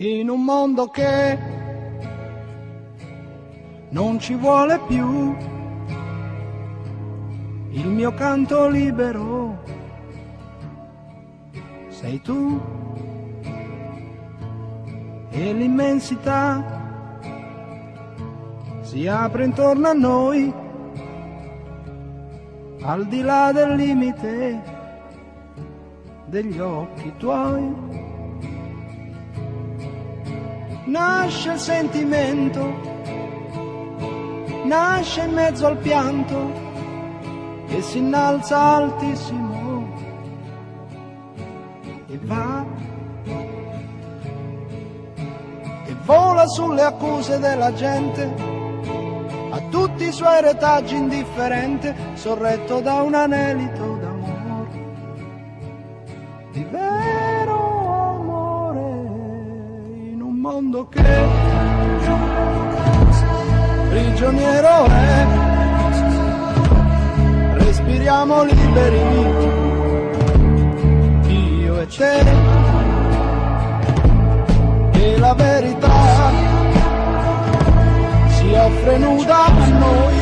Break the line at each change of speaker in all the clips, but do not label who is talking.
in un mondo che non ci vuole più. Il mio canto libero sei tu. E l'immensità si apre intorno a noi al di là del limite degli occhi tuoi nasce il sentimento, nasce in mezzo al pianto e si innalza altissimo. E va e vola sulle accuse della gente a tutti i suoi retaggi indifferente sorretto da un anelito d'amore. Di mondo che prigioniero è. Respiriamo liberi. Io e te e la verità si offre nuda a noi.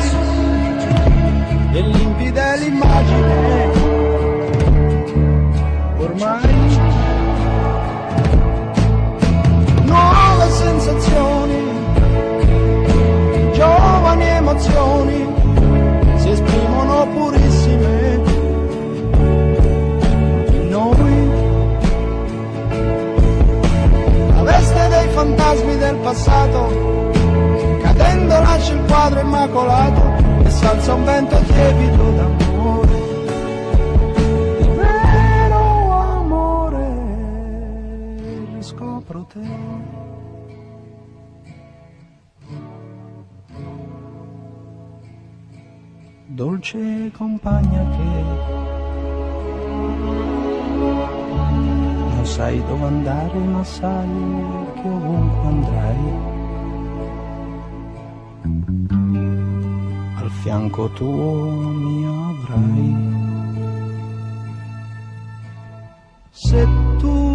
E limpida l'immagine ormai salza un vento tiepido d'amore. Vero amore riscopro te. Dolce compagna che non sai dove andare ma sai che ovunque andrai fianco tuo mi avrai. Se tu